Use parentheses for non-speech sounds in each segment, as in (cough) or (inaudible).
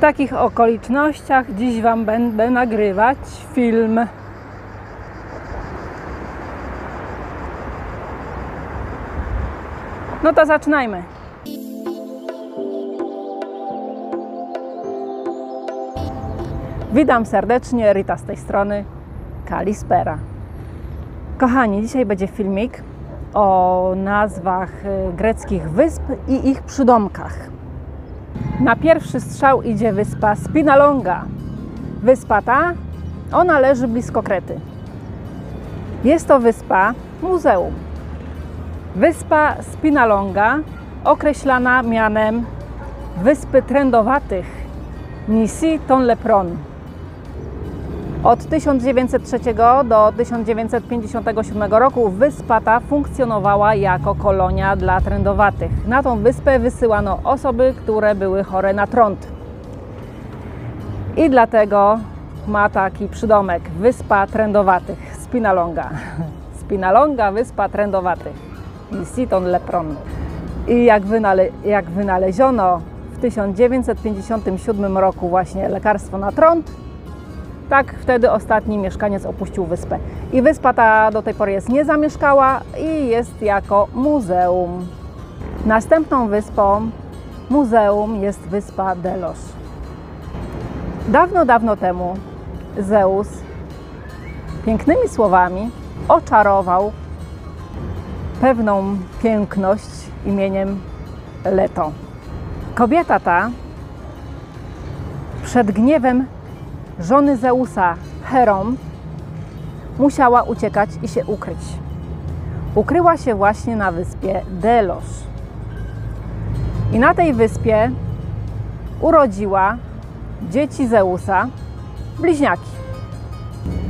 takich okolicznościach dziś Wam będę nagrywać film. No to zaczynajmy. Witam serdecznie, Rita z tej strony, Kalispera. Kochani, dzisiaj będzie filmik o nazwach y, greckich wysp i ich przydomkach. Na pierwszy strzał idzie wyspa Spinalonga. Wyspa ta, ona leży blisko Krety. Jest to wyspa muzeum. Wyspa Spinalonga określana mianem Wyspy Trędowatych Nisi Ton Lepron. Od 1903 do 1957 roku wyspa ta funkcjonowała jako kolonia dla trędowatych. Na tą wyspę wysyłano osoby, które były chore na trąd. I dlatego ma taki przydomek Wyspa Trędowatych, Spinalonga. (laughs) Spinalonga, Wyspa Trędowatych i Siton Lepron. I jak, wynale jak wynaleziono w 1957 roku właśnie lekarstwo na trąd, tak wtedy ostatni mieszkaniec opuścił wyspę. I wyspa ta do tej pory jest niezamieszkała i jest jako muzeum. Następną wyspą muzeum jest wyspa Delos. Dawno, dawno temu Zeus pięknymi słowami oczarował pewną piękność imieniem Leto. Kobieta ta przed gniewem żony Zeusa, Herom, musiała uciekać i się ukryć. Ukryła się właśnie na wyspie Delos. I na tej wyspie urodziła dzieci Zeusa, bliźniaki,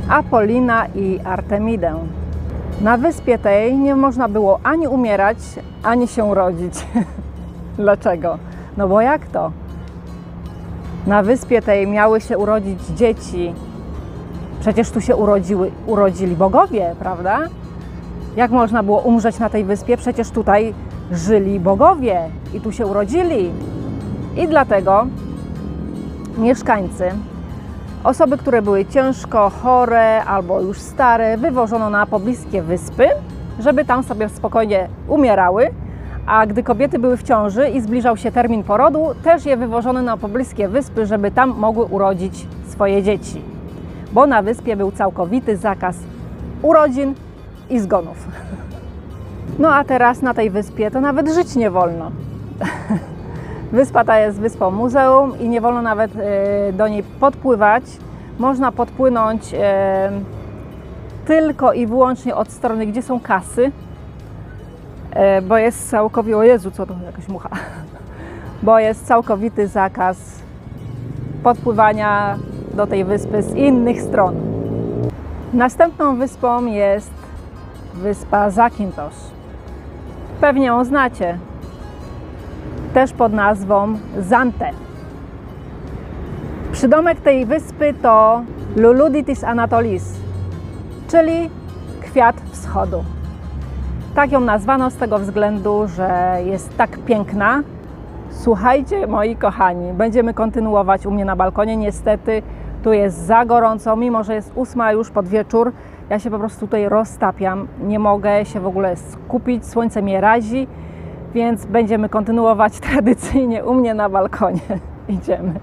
Apolina i Artemidę. Na wyspie tej nie można było ani umierać, ani się rodzić. (laughs) Dlaczego? No bo jak to? Na wyspie tej miały się urodzić dzieci. Przecież tu się urodziły, urodzili bogowie, prawda? Jak można było umrzeć na tej wyspie? Przecież tutaj żyli bogowie i tu się urodzili. I dlatego mieszkańcy, osoby, które były ciężko chore albo już stare, wywożono na pobliskie wyspy, żeby tam sobie spokojnie umierały a gdy kobiety były w ciąży i zbliżał się termin porodu, też je wywożono na pobliskie wyspy, żeby tam mogły urodzić swoje dzieci. Bo na wyspie był całkowity zakaz urodzin i zgonów. No a teraz na tej wyspie to nawet żyć nie wolno. (laughs) Wyspa ta jest wyspą muzeum i nie wolno nawet e, do niej podpływać. Można podpłynąć e, tylko i wyłącznie od strony, gdzie są kasy, bo jest całkowity, o Jezu, co to jakaś mucha, (laughs) bo jest całkowity zakaz podpływania do tej wyspy z innych stron. Następną wyspą jest wyspa Zakynthos. Pewnie ją znacie, też pod nazwą Zante. Przydomek tej wyspy to Luluditis Anatolis, czyli kwiat wschodu. Tak ją nazwano z tego względu, że jest tak piękna. Słuchajcie, moi kochani, będziemy kontynuować u mnie na balkonie. Niestety tu jest za gorąco, mimo że jest ósma już pod wieczór. Ja się po prostu tutaj roztapiam, nie mogę się w ogóle skupić, słońce mnie razi, więc będziemy kontynuować (laughs) tradycyjnie u mnie na balkonie. (laughs) Idziemy.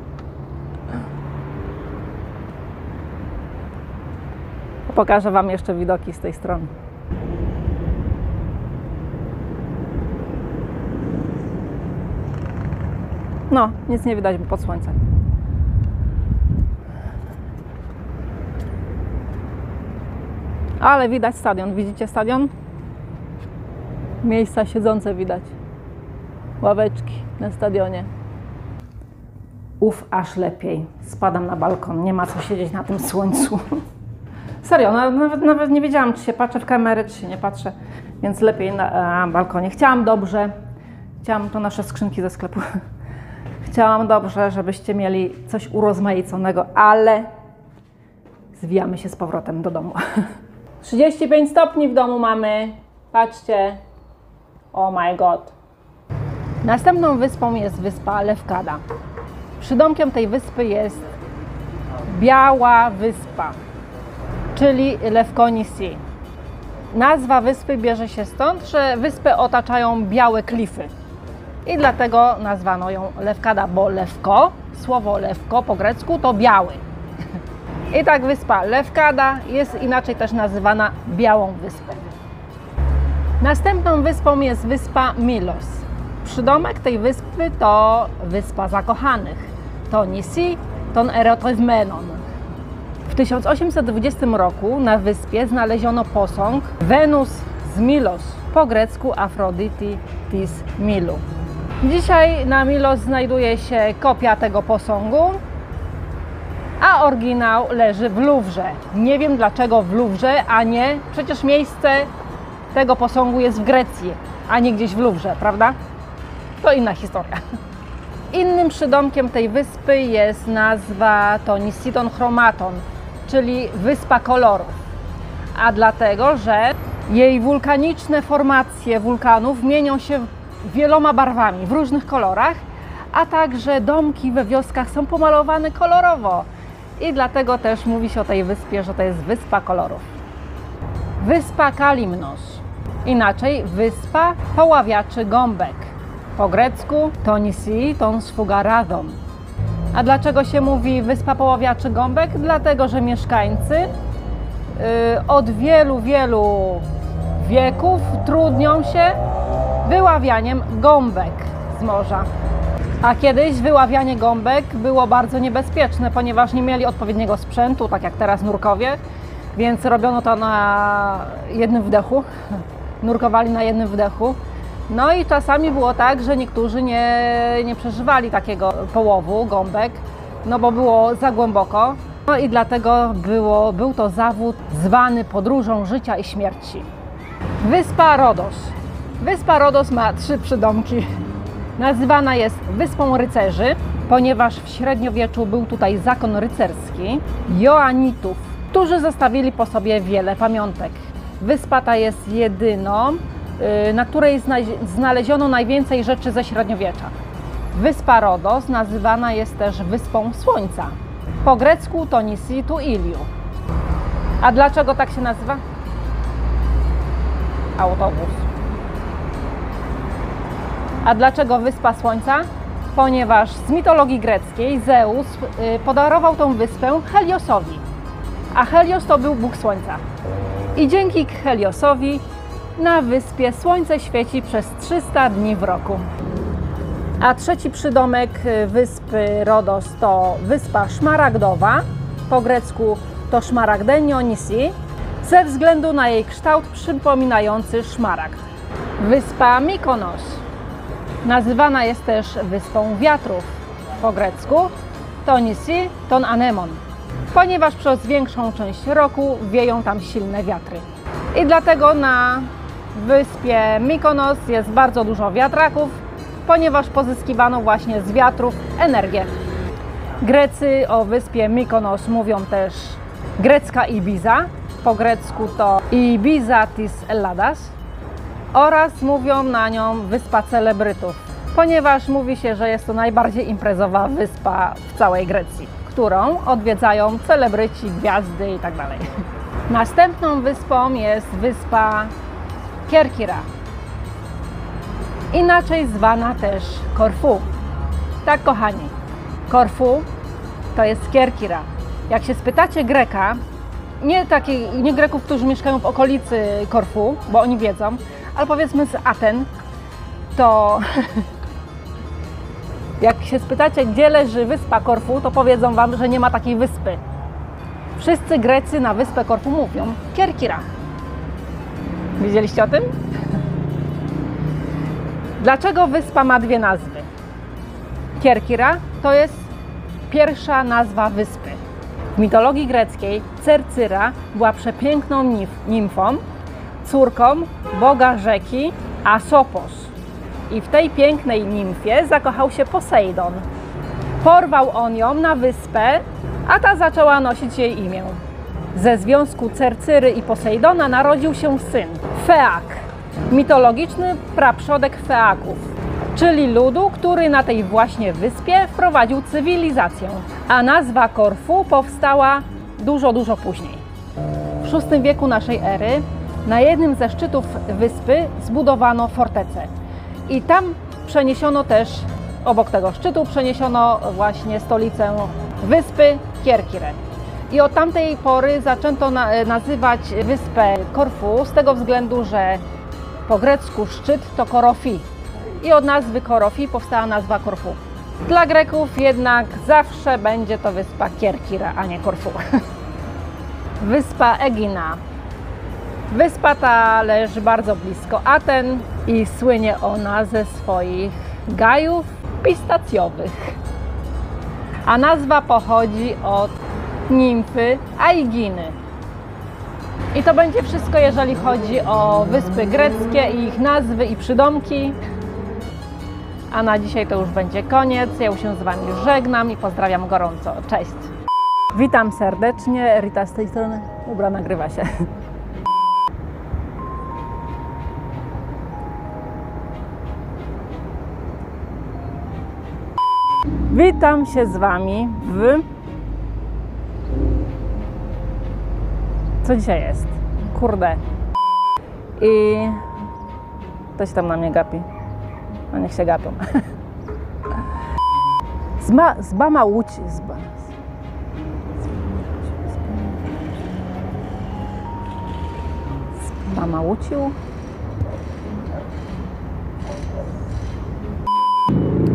Pokażę Wam jeszcze widoki z tej strony. No, nic nie widać, pod słońcem. Ale widać stadion. Widzicie stadion? Miejsca siedzące widać. Ławeczki na stadionie. Uf, aż lepiej. Spadam na balkon. Nie ma co siedzieć na tym słońcu. Serio, no, nawet, nawet nie wiedziałam, czy się patrzę w kamerę, czy się nie patrzę, więc lepiej na, na balkonie. Chciałam dobrze. Chciałam to nasze skrzynki ze sklepu. Chciałam dobrze, żebyście mieli coś urozmaiconego, ale zwijamy się z powrotem do domu. (laughs) 35 stopni w domu mamy. Patrzcie. Oh my god. Następną wyspą jest wyspa Lewkada. Przydomkiem tej wyspy jest Biała Wyspa, czyli Lewkoni Nazwa wyspy bierze się stąd, że wyspę otaczają białe klify. I dlatego nazwano ją Lewkada, bo Lewko, słowo Lewko po grecku to biały. I tak wyspa Lewkada jest inaczej też nazywana Białą Wyspą. Następną wyspą jest wyspa Milos. Przydomek tej wyspy to Wyspa Zakochanych. To Nisi, ton Erotyzmenon. W 1820 roku na wyspie znaleziono posąg Wenus z Milos, po grecku Aphrodite tis Milu. Dzisiaj na Milos znajduje się kopia tego posągu, a oryginał leży w Luwrze. Nie wiem dlaczego w Luwrze, a nie, przecież miejsce tego posągu jest w Grecji, a nie gdzieś w Luwrze, prawda? To inna historia. Innym przydomkiem tej wyspy jest nazwa Tonisidon Chromaton, czyli Wyspa Kolorów. A dlatego, że jej wulkaniczne formacje wulkanów mienią się wieloma barwami, w różnych kolorach, a także domki we wioskach są pomalowane kolorowo. I dlatego też mówi się o tej wyspie, że to jest Wyspa Kolorów. Wyspa Kalimnos, inaczej Wyspa Poławiaczy Gąbek. Po grecku Tonisi ton sfugaradon. A dlaczego się mówi Wyspa Poławiaczy Gąbek? Dlatego, że mieszkańcy yy, od wielu, wielu wieków trudnią się wyławianiem gąbek z morza. A kiedyś wyławianie gąbek było bardzo niebezpieczne, ponieważ nie mieli odpowiedniego sprzętu, tak jak teraz nurkowie, więc robiono to na jednym wdechu. (laughs) Nurkowali na jednym wdechu. No i czasami było tak, że niektórzy nie, nie przeżywali takiego połowu gąbek, no bo było za głęboko. No i dlatego było, był to zawód zwany podróżą życia i śmierci. Wyspa Rodos. Wyspa Rodos ma trzy przydomki. Nazywana jest Wyspą Rycerzy, ponieważ w średniowieczu był tutaj zakon rycerski Joanitów, którzy zostawili po sobie wiele pamiątek. Wyspa ta jest jedyną, y, na której znaleziono najwięcej rzeczy ze średniowiecza. Wyspa Rodos nazywana jest też Wyspą Słońca. Po grecku to Nisitu Iliu. A dlaczego tak się nazywa? Autobus. A dlaczego Wyspa Słońca? Ponieważ z mitologii greckiej Zeus y, podarował tą wyspę Heliosowi, a Helios to był bóg słońca. I dzięki Heliosowi na wyspie słońce świeci przez 300 dni w roku. A trzeci przydomek y, wyspy Rodos to wyspa szmaragdowa, po grecku to szmaragdenio nisi, ze względu na jej kształt przypominający szmaragd. Wyspa Mykonos Nazywana jest też Wyspą Wiatrów po grecku Tonisi ton anemon, ponieważ przez większą część roku wieją tam silne wiatry. I dlatego na wyspie Mykonos jest bardzo dużo wiatraków, ponieważ pozyskiwano właśnie z wiatrów energię. Grecy o wyspie Mykonos mówią też grecka Ibiza, po grecku to Ibiza tis Elladas, oraz mówią na nią Wyspa Celebrytów, ponieważ mówi się, że jest to najbardziej imprezowa wyspa w całej Grecji, którą odwiedzają celebryci, gwiazdy itd. Tak Następną wyspą jest wyspa Kerkira, inaczej zwana też Korfu. Tak, kochani, Korfu to jest Kerkira. Jak się spytacie Greka, nie, taki, nie Greków, którzy mieszkają w okolicy Korfu, bo oni wiedzą, ale powiedzmy z Aten, to (laughs) jak się spytacie, gdzie leży wyspa Korfu, to powiedzą Wam, że nie ma takiej wyspy. Wszyscy Grecy na wyspę Korfu mówią Kierkira. Widzieliście o tym? (laughs) Dlaczego wyspa ma dwie nazwy? Kierkira to jest pierwsza nazwa wyspy. W mitologii greckiej Cercyra była przepiękną nimfą, córką boga rzeki Asopos. I w tej pięknej nimfie zakochał się Posejdon. Porwał on ją na wyspę, a ta zaczęła nosić jej imię. Ze związku Cercyry i Posejdona narodził się syn, Feak, mitologiczny praprzodek Feaków, czyli ludu, który na tej właśnie wyspie wprowadził cywilizację. A nazwa Korfu powstała dużo, dużo później. W VI wieku naszej ery na jednym ze szczytów wyspy zbudowano fortecę. I tam przeniesiono też, obok tego szczytu, przeniesiono właśnie stolicę wyspy Kierkire. I od tamtej pory zaczęto na, nazywać wyspę Korfu z tego względu, że po grecku szczyt to Korofi. I od nazwy Korofi powstała nazwa Korfu. Dla Greków jednak zawsze będzie to wyspa Kierkira, a nie Korfu. (laughs) Wyspa Egina. Wyspa ta leży bardzo blisko Aten i słynie ona ze swoich gajów pistacjowych. A nazwa pochodzi od nimfy Aiginy. I to będzie wszystko, jeżeli chodzi o wyspy greckie i ich nazwy i przydomki. A na dzisiaj to już będzie koniec. Ja już się z Wami żegnam i pozdrawiam gorąco. Cześć! Witam serdecznie, Rita z tej strony. Dobra, nagrywa się. Witam się z Wami w. Co dzisiaj jest? Kurde. I. Ktoś tam na mnie gapi. No niech się gapią. (laughs) Zma, zbama łódź. Zba, zbama łucił.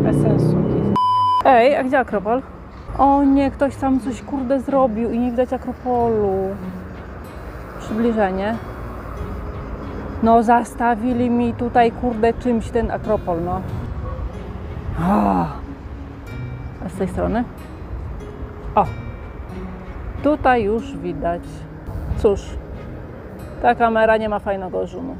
Bez sensu. Ej, a gdzie Akropol? O nie, ktoś tam coś kurde zrobił i nie widać Akropolu. Przybliżenie. No, zastawili mi tutaj kurde czymś ten Akropol, no. A z tej strony? O! Tutaj już widać. Cóż, ta kamera nie ma fajnego zoomu.